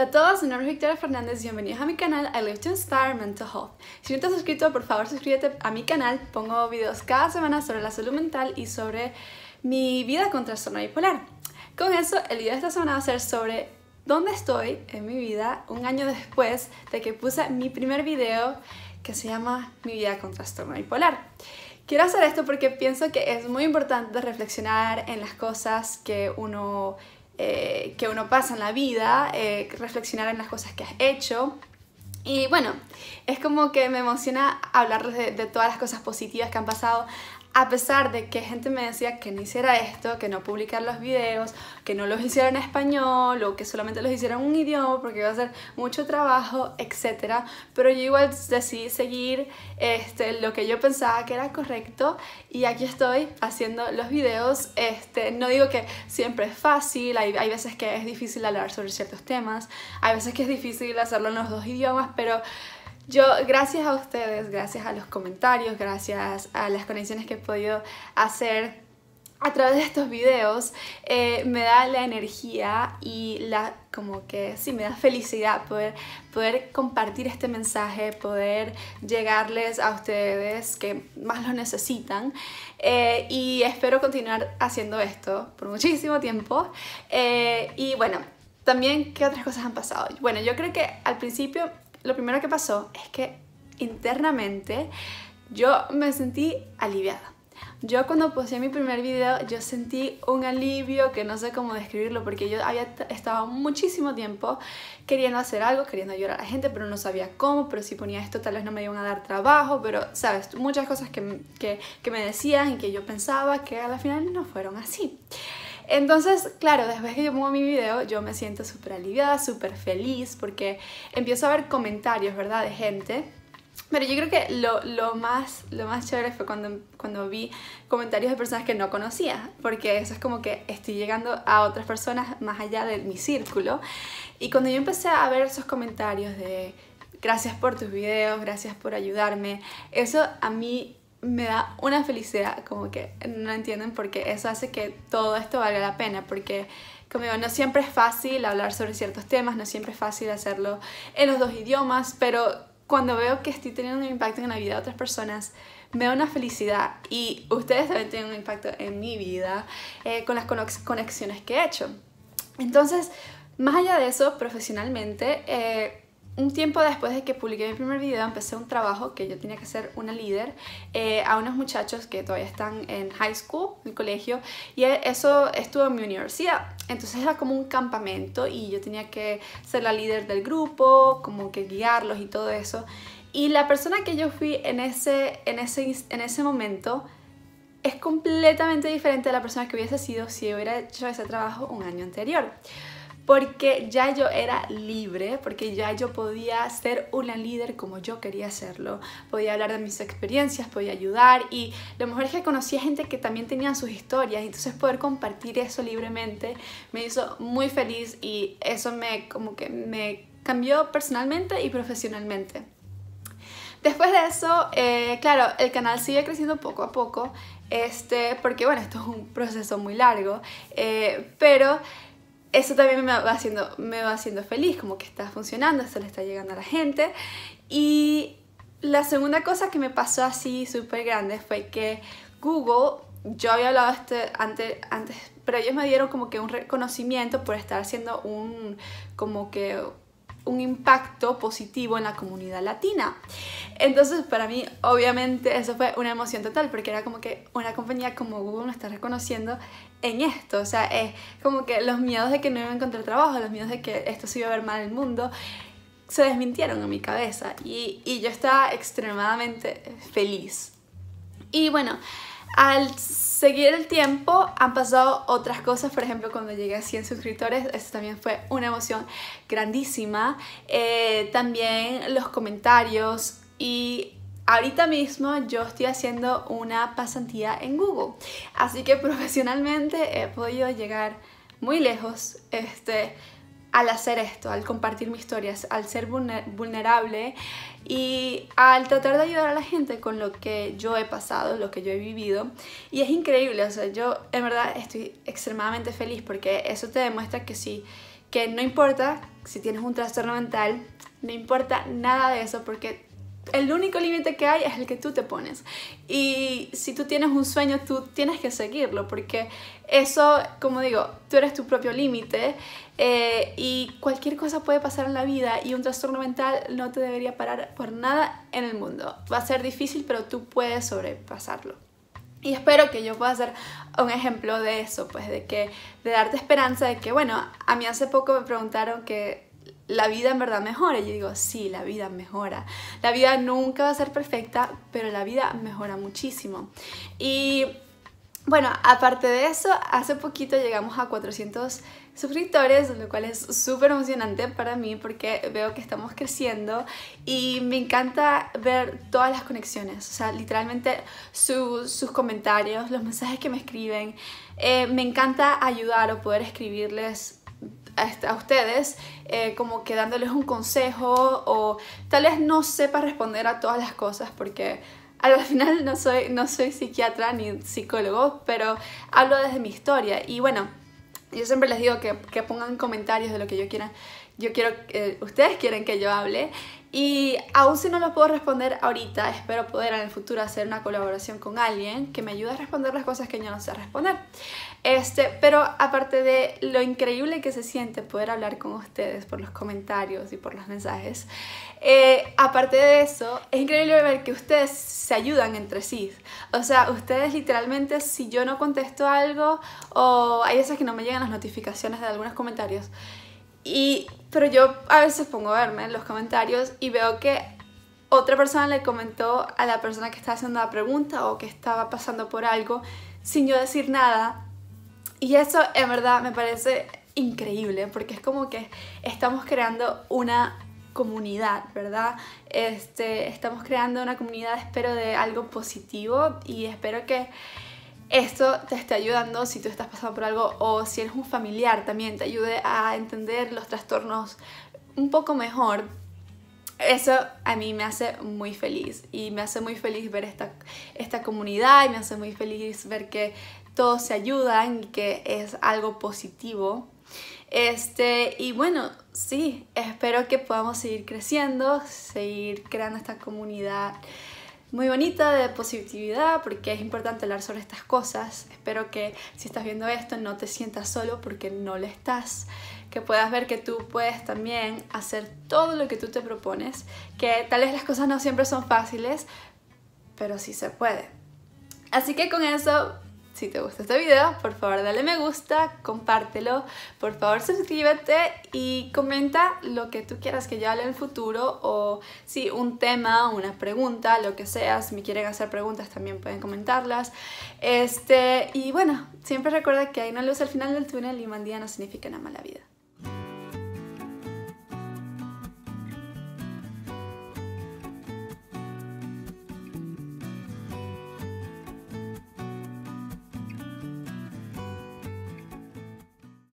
Hola a todos, mi nombre es Victoria Fernández y bienvenidos a mi canal I Live to Inspire Mental Health. Si no te has suscrito, por favor suscríbete a mi canal. Pongo videos cada semana sobre la salud mental y sobre mi vida con trastorno bipolar. Con eso, el video de esta semana va a ser sobre dónde estoy en mi vida un año después de que puse mi primer video que se llama Mi vida con trastorno bipolar. Quiero hacer esto porque pienso que es muy importante reflexionar en las cosas que uno eh, que uno pasa en la vida, eh, reflexionar en las cosas que has hecho. Y bueno, es como que me emociona hablarles de, de todas las cosas positivas que han pasado a pesar de que gente me decía que no hiciera esto, que no publicar los videos, que no los hiciera en español o que solamente los hiciera en un idioma porque iba a ser mucho trabajo, etc. Pero yo igual decidí seguir este, lo que yo pensaba que era correcto y aquí estoy haciendo los videos. Este, no digo que siempre es fácil, hay, hay veces que es difícil hablar sobre ciertos temas, hay veces que es difícil hacerlo en los dos idiomas, pero yo, gracias a ustedes, gracias a los comentarios, gracias a las conexiones que he podido hacer a través de estos videos, eh, me da la energía y la, como que sí, me da felicidad poder, poder compartir este mensaje, poder llegarles a ustedes que más lo necesitan. Eh, y espero continuar haciendo esto por muchísimo tiempo. Eh, y bueno, también, ¿qué otras cosas han pasado? Bueno, yo creo que al principio lo primero que pasó es que internamente yo me sentí aliviada. Yo cuando puse mi primer video, yo sentí un alivio que no sé cómo describirlo porque yo había estado muchísimo tiempo queriendo hacer algo, queriendo ayudar a la gente, pero no sabía cómo, pero si ponía esto tal vez no me iban a dar trabajo, pero sabes, muchas cosas que, que, me decían y que yo pensaba que al final no fueron así. Entonces, claro, después que yo pongo mi video, yo me siento súper aliviada, súper feliz, porque empiezo a ver comentarios, ¿verdad?, de gente. Pero yo creo que lo, lo, más, lo más chévere fue cuando, cuando vi comentarios de personas que no conocía, porque eso es como que estoy llegando a otras personas más allá de mi círculo. Y cuando yo empecé a ver esos comentarios de gracias por tus videos, gracias por ayudarme, eso a mí me da una felicidad, como que no entienden porque eso hace que todo esto valga la pena, porque como digo, no siempre es fácil hablar sobre ciertos temas, no siempre es fácil hacerlo en los dos idiomas, pero cuando veo que estoy teniendo un impacto en la vida de otras personas, me da una felicidad y ustedes también tienen un impacto en mi vida eh, con las conexiones que he hecho. Entonces, más allá de eso, profesionalmente, eh, un tiempo después de que publiqué mi primer video empecé un trabajo que yo tenía que ser una líder eh, a unos muchachos que todavía están en high school, en el colegio, y eso estuvo en mi universidad. Entonces era como un campamento y yo tenía que ser la líder del grupo, como que guiarlos y todo eso. Y la persona que yo fui en ese, en ese, en ese momento es completamente diferente a la persona que hubiese sido si hubiera hecho ese trabajo un año anterior porque ya yo era libre, porque ya yo podía ser una líder como yo quería hacerlo, podía hablar de mis experiencias, podía ayudar y lo mejor es que conocí a gente que también tenía sus historias, entonces poder compartir eso libremente me hizo muy feliz y eso me como que me cambió personalmente y profesionalmente. Después de eso, eh, claro, el canal sigue creciendo poco a poco, este, porque bueno, esto es un proceso muy largo, eh, pero eso también me va, haciendo, me va haciendo feliz, como que está funcionando, esto le está llegando a la gente. Y la segunda cosa que me pasó así súper grande fue que Google, yo había hablado este antes, antes, pero ellos me dieron como que un reconocimiento por estar haciendo un, como que un impacto positivo en la comunidad latina. Entonces, para mí, obviamente, eso fue una emoción total, porque era como que una compañía como Google me está reconociendo en esto. O sea, es como que los miedos de que no iba a encontrar trabajo, los miedos de que esto se iba a ver mal en el mundo, se desmintieron en mi cabeza. Y, y yo estaba extremadamente feliz. Y bueno, al seguir el tiempo han pasado otras cosas, por ejemplo cuando llegué a 100 suscriptores, eso también fue una emoción grandísima. Eh, también los comentarios y ahorita mismo yo estoy haciendo una pasantía en Google, así que profesionalmente he podido llegar muy lejos. Este, al hacer esto, al compartir mis historias, al ser vulnerable y al tratar de ayudar a la gente con lo que yo he pasado, lo que yo he vivido. Y es increíble, o sea, yo en verdad estoy extremadamente feliz porque eso te demuestra que sí, que no importa si tienes un trastorno mental, no importa nada de eso porque el único límite que hay es el que tú te pones. Y si tú tienes un sueño, tú tienes que seguirlo, porque eso, como digo, tú eres tu propio límite eh, y cualquier cosa puede pasar en la vida y un trastorno mental no te debería parar por nada en el mundo. Va a ser difícil, pero tú puedes sobrepasarlo. Y espero que yo pueda ser un ejemplo de eso, pues de que de darte esperanza de que, bueno, a mí hace poco me preguntaron que la vida en verdad mejora. Y yo digo, sí, la vida mejora. La vida nunca va a ser perfecta, pero la vida mejora muchísimo. Y bueno, aparte de eso, hace poquito llegamos a 400 suscriptores, lo cual es súper emocionante para mí porque veo que estamos creciendo y me encanta ver todas las conexiones, o sea, literalmente sus comentarios, los mensajes que me escriben. Eh, me encanta ayudar o poder escribirles a, ustedes, eh, como que dándoles un consejo o tal vez no sepa responder a todas las cosas porque al final no soy, no soy psiquiatra ni psicólogo, pero hablo desde mi historia. Y bueno, yo siempre les digo que, que pongan comentarios de lo que yo quiera, yo quiero, ustedes quieren que yo hable y aún si no lo puedo responder ahorita, espero poder en el futuro hacer una colaboración con alguien que me ayude a responder las cosas que yo no sé responder. Este, pero aparte de lo increíble que se siente poder hablar con ustedes por los comentarios y por los mensajes, eh, aparte de eso, es increíble ver que ustedes se ayudan entre sí. O sea, ustedes literalmente, si yo no contesto algo, o hay veces que no me llegan las notificaciones de algunos comentarios, y, pero yo a veces pongo a verme en los comentarios y veo que otra persona le comentó a la persona que estaba haciendo la pregunta o que estaba pasando por algo sin yo decir nada. Y eso en verdad me parece increíble porque es como que estamos creando una comunidad, ¿verdad? Este, estamos creando una comunidad, espero, de algo positivo y espero que esto te esté ayudando si tú estás pasando por algo o si eres un familiar también te ayude a entender los trastornos un poco mejor. Eso a mí me hace muy feliz y me hace muy feliz ver esta, esta comunidad y me hace muy feliz ver que todos se ayudan y que es algo positivo. Este, y bueno, sí, espero que podamos seguir creciendo, seguir creando esta comunidad muy bonita de positividad porque es importante hablar sobre estas cosas. Espero que si estás viendo esto no te sientas solo porque no lo estás. Que puedas ver que tú puedes también hacer todo lo que tú te propones. Que tal vez las cosas no siempre son fáciles, pero sí se puede. Así que con eso si te gusta este video, por favor dale me gusta, compártelo, por favor suscríbete y comenta lo que tú quieras que yo hable en el futuro o si un tema, una pregunta, lo que sea, si me quieren hacer preguntas también pueden comentarlas. Este, y bueno, siempre recuerda que hay una luz al final del túnel y un día no significa una mala vida.